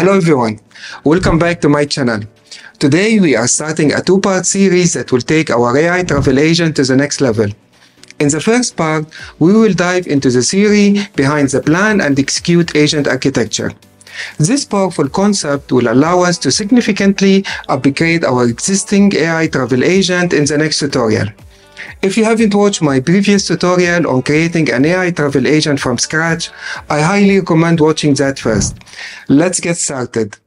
Hello everyone, welcome back to my channel. Today we are starting a two-part series that will take our AI travel agent to the next level. In the first part, we will dive into the theory behind the plan and execute agent architecture. This powerful concept will allow us to significantly upgrade our existing AI travel agent in the next tutorial. If you haven't watched my previous tutorial on creating an AI travel agent from scratch, I highly recommend watching that first. Let's get started.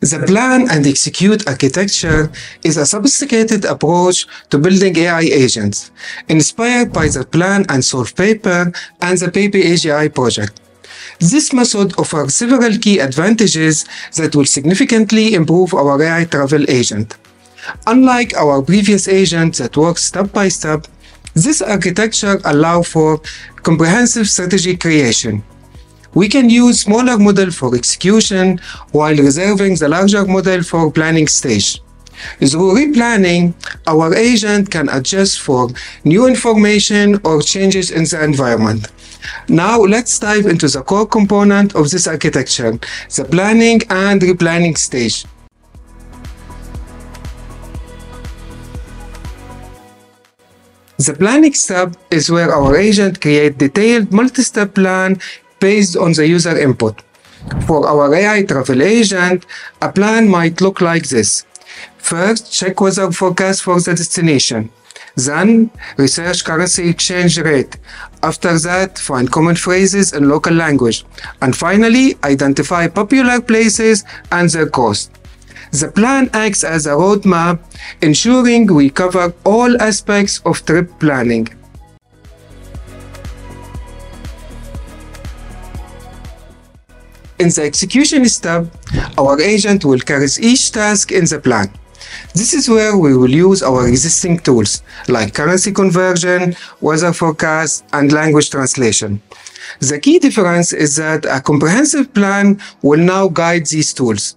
The plan and execute architecture is a sophisticated approach to building AI agents, inspired by the plan and solve paper and the BabyAGI project. This method offers several key advantages that will significantly improve our AI travel agent. Unlike our previous agent that works step by step, this architecture allows for comprehensive strategy creation we can use smaller model for execution while reserving the larger model for planning stage. Through replanning, our agent can adjust for new information or changes in the environment. Now let's dive into the core component of this architecture, the planning and replanning stage. The planning step is where our agent creates detailed multi-step plan based on the user input. For our AI travel agent, a plan might look like this. First, check weather forecast for the destination. Then, research currency exchange rate. After that, find common phrases in local language. And finally, identify popular places and their cost. The plan acts as a roadmap, ensuring we cover all aspects of trip planning. In the execution step, uh, our agent will carry each task in the plan. This is where we will use our existing tools like currency conversion, weather forecast, and language translation. The key difference is that a comprehensive plan will now guide these tools.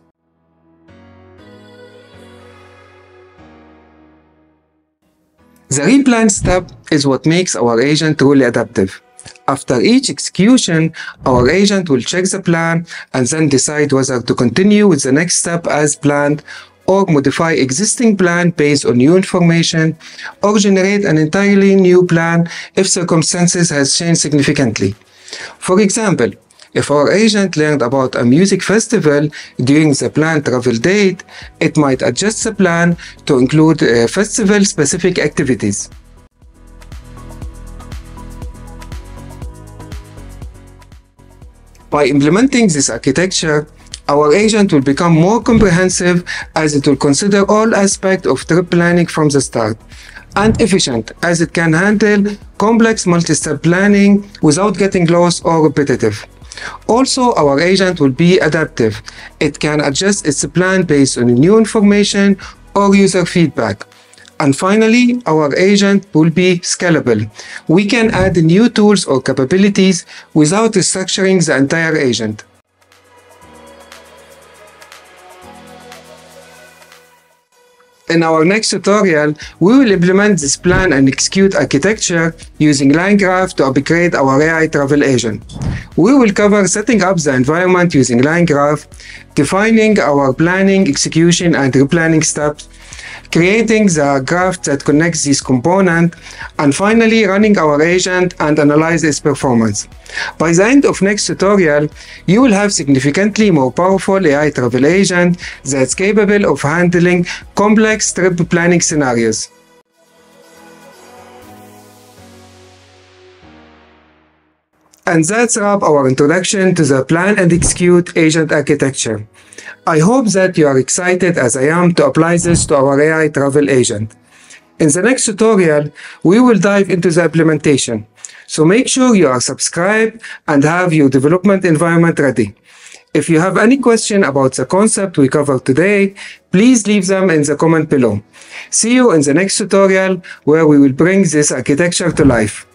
The replan step is what makes our agent truly adaptive. After each execution, our agent will check the plan and then decide whether to continue with the next step as planned or modify existing plan based on new information or generate an entirely new plan if circumstances has changed significantly. For example, if our agent learned about a music festival during the planned travel date, it might adjust the plan to include uh, festival-specific activities. By implementing this architecture, our agent will become more comprehensive as it will consider all aspects of trip planning from the start and efficient as it can handle complex multi-step planning without getting lost or repetitive. Also, our agent will be adaptive. It can adjust its plan based on new information or user feedback. And finally, our agent will be scalable. We can add new tools or capabilities without restructuring the entire agent. In our next tutorial, we will implement this plan and execute architecture using LangGraph to upgrade our AI travel agent. We will cover setting up the environment using LangGraph, defining our planning, execution, and replanning steps, creating the graph that connects these components, and finally running our agent and analyze its performance. By the end of next tutorial, you will have significantly more powerful AI travel agent that's capable of handling complex trip planning scenarios. And that's wrap our introduction to the plan and execute agent architecture. I hope that you are excited as I am to apply this to our AI travel agent. In the next tutorial, we will dive into the implementation. So make sure you are subscribed and have your development environment ready. If you have any question about the concept we covered today, please leave them in the comment below. See you in the next tutorial where we will bring this architecture to life.